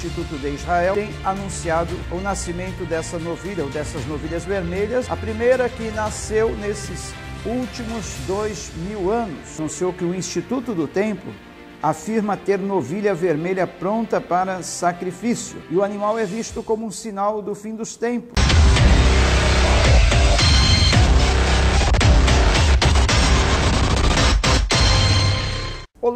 Instituto de Israel tem anunciado o nascimento dessa novilha, ou dessas novilhas vermelhas, a primeira que nasceu nesses últimos dois mil anos. Anunciou que o Instituto do Templo afirma ter novilha vermelha pronta para sacrifício, e o animal é visto como um sinal do fim dos tempos.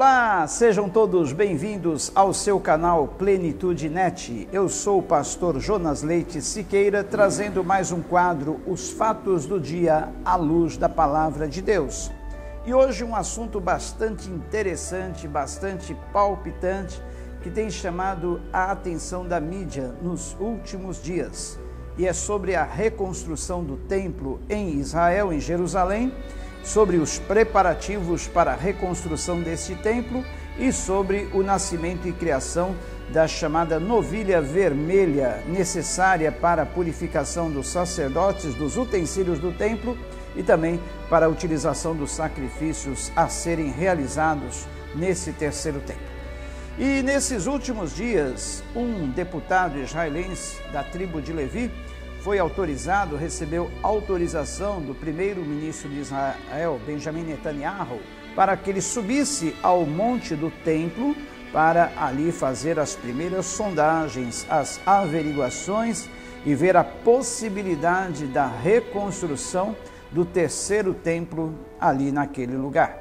Olá, sejam todos bem-vindos ao seu canal Plenitude Net. Eu sou o pastor Jonas Leite Siqueira, trazendo mais um quadro, Os Fatos do Dia à luz da Palavra de Deus. E hoje um assunto bastante interessante, bastante palpitante, que tem chamado a atenção da mídia nos últimos dias. E é sobre a reconstrução do templo em Israel, em Jerusalém sobre os preparativos para a reconstrução deste templo e sobre o nascimento e criação da chamada novilha vermelha, necessária para a purificação dos sacerdotes, dos utensílios do templo e também para a utilização dos sacrifícios a serem realizados nesse terceiro templo. E nesses últimos dias, um deputado israelense da tribo de Levi foi autorizado, recebeu autorização do primeiro-ministro de Israel, Benjamin Netanyahu, para que ele subisse ao monte do templo para ali fazer as primeiras sondagens, as averiguações e ver a possibilidade da reconstrução do terceiro templo ali naquele lugar.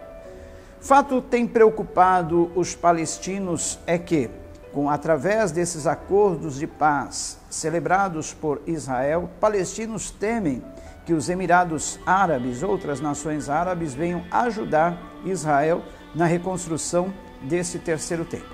Fato tem preocupado os palestinos é que com através desses acordos de paz celebrados por Israel, palestinos temem que os Emirados Árabes, outras nações árabes, venham ajudar Israel na reconstrução desse terceiro templo.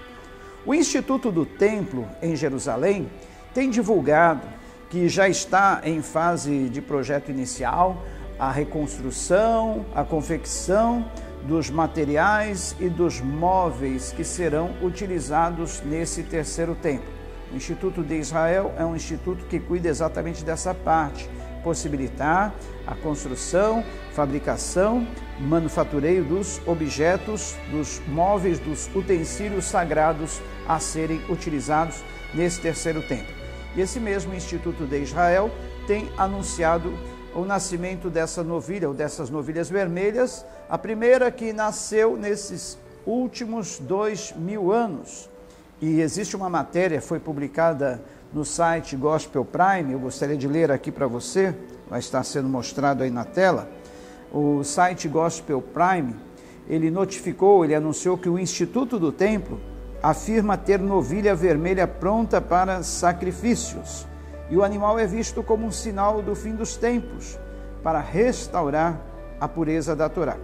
O Instituto do Templo em Jerusalém tem divulgado que já está em fase de projeto inicial a reconstrução, a confecção dos materiais e dos móveis que serão utilizados nesse terceiro templo. O Instituto de Israel é um instituto que cuida exatamente dessa parte, possibilitar a construção, fabricação, manufatureio dos objetos, dos móveis, dos utensílios sagrados a serem utilizados nesse terceiro templo. E esse mesmo Instituto de Israel tem anunciado o nascimento dessa novilha, ou dessas novilhas vermelhas, a primeira que nasceu nesses últimos dois mil anos. E existe uma matéria, foi publicada no site Gospel Prime, eu gostaria de ler aqui para você, vai estar sendo mostrado aí na tela. O site Gospel Prime, ele notificou, ele anunciou que o Instituto do Templo afirma ter novilha vermelha pronta para sacrifícios e o animal é visto como um sinal do fim dos tempos, para restaurar a pureza da Torá.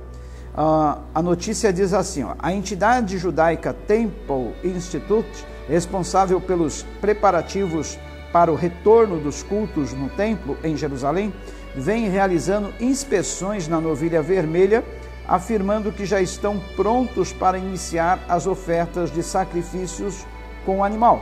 Uh, a notícia diz assim: ó, a entidade judaica Temple Institute, responsável pelos preparativos para o retorno dos cultos no templo em Jerusalém, vem realizando inspeções na novilha vermelha, afirmando que já estão prontos para iniciar as ofertas de sacrifícios com o animal.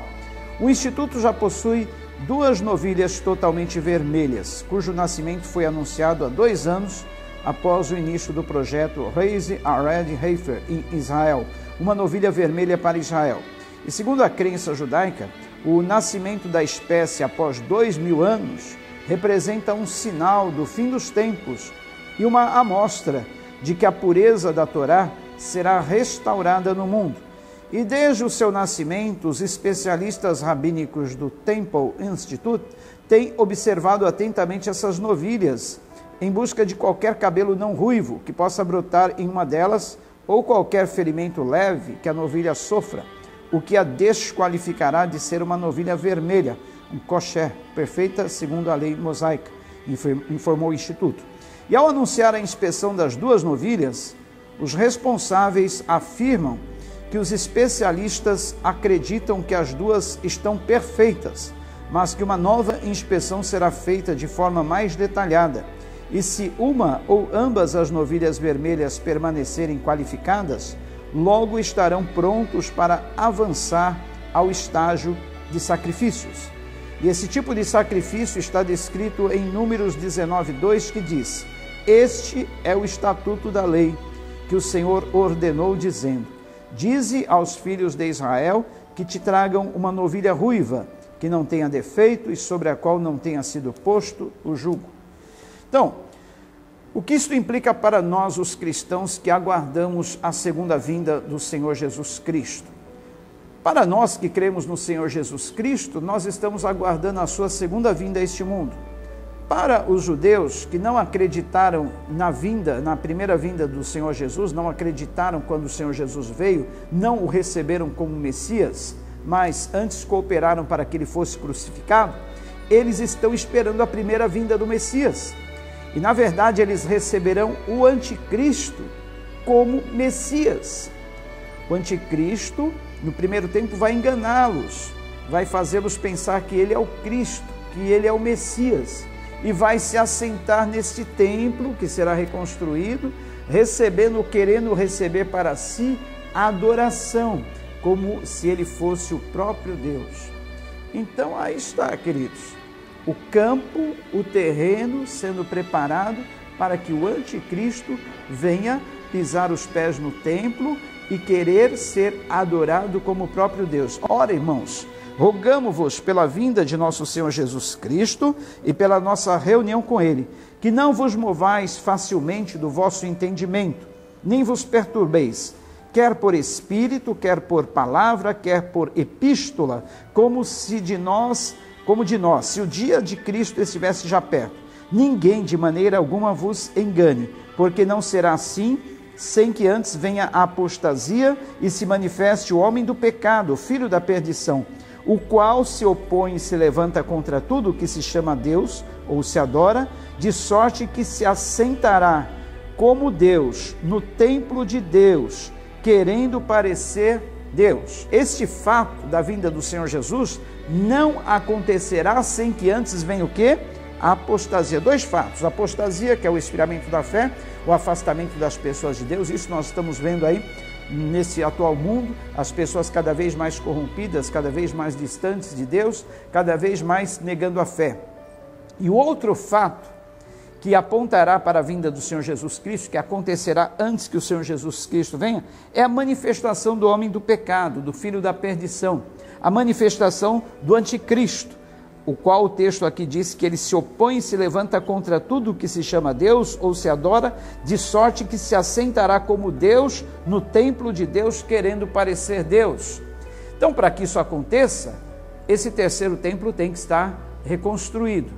O instituto já possui duas novilhas totalmente vermelhas, cujo nascimento foi anunciado há dois anos após o início do projeto Raise a Red Heifer em Israel, uma novilha vermelha para Israel. E segundo a crença judaica, o nascimento da espécie após dois mil anos representa um sinal do fim dos tempos e uma amostra de que a pureza da Torá será restaurada no mundo. E desde o seu nascimento, os especialistas rabínicos do Temple Institute têm observado atentamente essas novilhas, em busca de qualquer cabelo não ruivo que possa brotar em uma delas ou qualquer ferimento leve que a novilha sofra, o que a desqualificará de ser uma novilha vermelha, um kosher, perfeita segundo a lei mosaica, informou o Instituto. E ao anunciar a inspeção das duas novilhas, os responsáveis afirmam que os especialistas acreditam que as duas estão perfeitas, mas que uma nova inspeção será feita de forma mais detalhada. E se uma ou ambas as novilhas vermelhas permanecerem qualificadas, logo estarão prontos para avançar ao estágio de sacrifícios. E esse tipo de sacrifício está descrito em Números 19:2 que diz: Este é o estatuto da lei que o Senhor ordenou dizendo: Dize aos filhos de Israel que te tragam uma novilha ruiva, que não tenha defeito e sobre a qual não tenha sido posto o jugo. Então, o que isto implica para nós, os cristãos, que aguardamos a segunda vinda do Senhor Jesus Cristo? Para nós que cremos no Senhor Jesus Cristo, nós estamos aguardando a sua segunda vinda a este mundo. Para os judeus que não acreditaram na vinda, na primeira vinda do Senhor Jesus, não acreditaram quando o Senhor Jesus veio, não o receberam como Messias, mas antes cooperaram para que ele fosse crucificado, eles estão esperando a primeira vinda do Messias. E na verdade eles receberão o anticristo como Messias. O anticristo, no primeiro tempo, vai enganá-los, vai fazê-los pensar que ele é o Cristo, que ele é o Messias, e vai se assentar neste templo que será reconstruído, recebendo, querendo receber para si adoração, como se ele fosse o próprio Deus. Então aí está, queridos o campo, o terreno sendo preparado para que o anticristo venha pisar os pés no templo e querer ser adorado como o próprio Deus. Ora, irmãos, rogamo-vos pela vinda de nosso Senhor Jesus Cristo e pela nossa reunião com Ele, que não vos movais facilmente do vosso entendimento, nem vos perturbeis, quer por espírito, quer por palavra, quer por epístola, como se de nós como de nós, se o dia de Cristo estivesse já perto. Ninguém de maneira alguma vos engane, porque não será assim sem que antes venha a apostasia e se manifeste o homem do pecado, filho da perdição, o qual se opõe e se levanta contra tudo que se chama Deus ou se adora, de sorte que se assentará como Deus no templo de Deus, querendo parecer Deus. Este fato da vinda do Senhor Jesus não acontecerá sem que antes venha o quê? A apostasia. Dois fatos: a apostasia, que é o esfriamento da fé, o afastamento das pessoas de Deus. Isso nós estamos vendo aí nesse atual mundo, as pessoas cada vez mais corrompidas, cada vez mais distantes de Deus, cada vez mais negando a fé. E o outro fato que apontará para a vinda do Senhor Jesus Cristo, que acontecerá antes que o Senhor Jesus Cristo venha, é a manifestação do homem do pecado, do filho da perdição, a manifestação do anticristo, o qual o texto aqui diz que ele se opõe e se levanta contra tudo que se chama Deus ou se adora, de sorte que se assentará como Deus no templo de Deus, querendo parecer Deus. Então, para que isso aconteça, esse terceiro templo tem que estar reconstruído,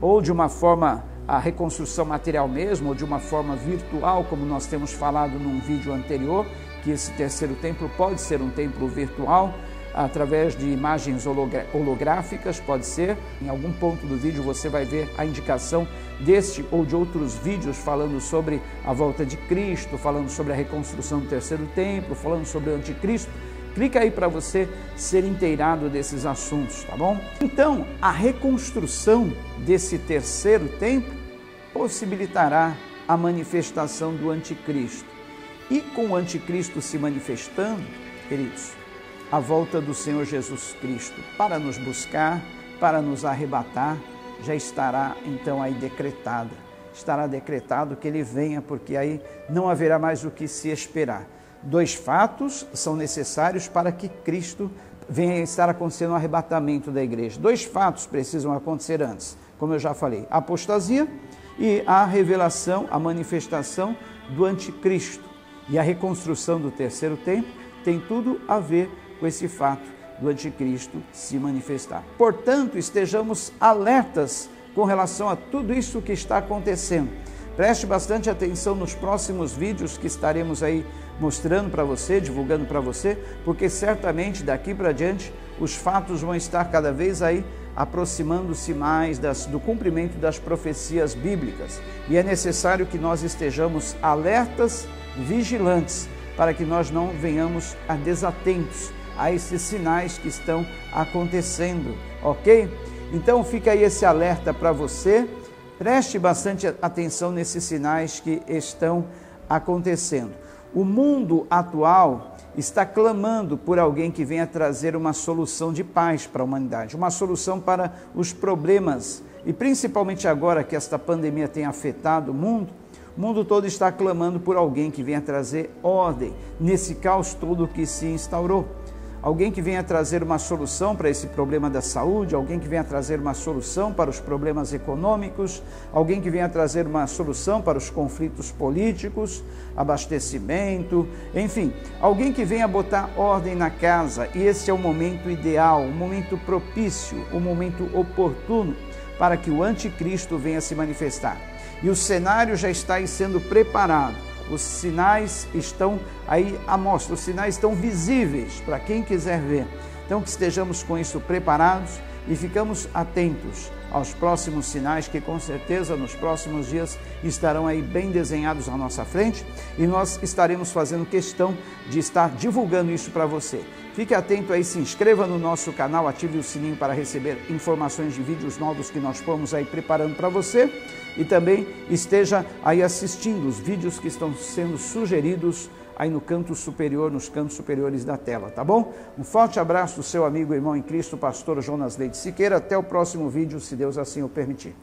ou de uma forma a reconstrução material mesmo, ou de uma forma virtual, como nós temos falado num vídeo anterior, que esse terceiro templo pode ser um templo virtual, através de imagens holográficas, pode ser. Em algum ponto do vídeo você vai ver a indicação deste ou de outros vídeos falando sobre a volta de Cristo, falando sobre a reconstrução do terceiro templo, falando sobre o anticristo. Clica aí para você ser inteirado desses assuntos, tá bom? Então, a reconstrução desse terceiro templo possibilitará a manifestação do anticristo. E com o anticristo se manifestando, queridos, a volta do Senhor Jesus Cristo para nos buscar, para nos arrebatar, já estará então aí decretada. Estará decretado que ele venha, porque aí não haverá mais o que se esperar. Dois fatos são necessários para que Cristo venha estar acontecendo o arrebatamento da igreja. Dois fatos precisam acontecer antes, como eu já falei: a apostasia e a revelação, a manifestação do anticristo. E a reconstrução do terceiro templo tem tudo a ver com esse fato do anticristo se manifestar. Portanto, estejamos alertas com relação a tudo isso que está acontecendo. Preste bastante atenção nos próximos vídeos que estaremos aí mostrando para você, divulgando para você, porque certamente daqui para diante os fatos vão estar cada vez aí aproximando-se mais das, do cumprimento das profecias bíblicas. E é necessário que nós estejamos alertas, vigilantes, para que nós não venhamos a desatentos a esses sinais que estão acontecendo, ok? Então fica aí esse alerta para você. Preste bastante atenção nesses sinais que estão acontecendo. O mundo atual está clamando por alguém que venha trazer uma solução de paz para a humanidade, uma solução para os problemas. E principalmente agora que esta pandemia tem afetado o mundo, o mundo todo está clamando por alguém que venha trazer ordem nesse caos todo que se instaurou. Alguém que venha trazer uma solução para esse problema da saúde, alguém que venha trazer uma solução para os problemas econômicos, alguém que venha trazer uma solução para os conflitos políticos, abastecimento, enfim, alguém que venha botar ordem na casa. E esse é o momento ideal, o momento propício, o momento oportuno para que o anticristo venha se manifestar. E o cenário já está sendo preparado os sinais estão aí à mostra, os sinais estão visíveis para quem quiser ver. Então, que estejamos com isso preparados e ficamos atentos aos próximos sinais que com certeza nos próximos dias estarão aí bem desenhados à nossa frente e nós estaremos fazendo questão de estar divulgando isso para você. Fique atento aí, se inscreva no nosso canal, ative o sininho para receber informações de vídeos novos que nós fomos aí preparando para você e também esteja aí assistindo os vídeos que estão sendo sugeridos aí no canto superior, nos cantos superiores da tela, tá bom? Um forte abraço do seu amigo e irmão em Cristo, pastor Jonas Leite Siqueira. Até o próximo vídeo, se Deus assim o permitir.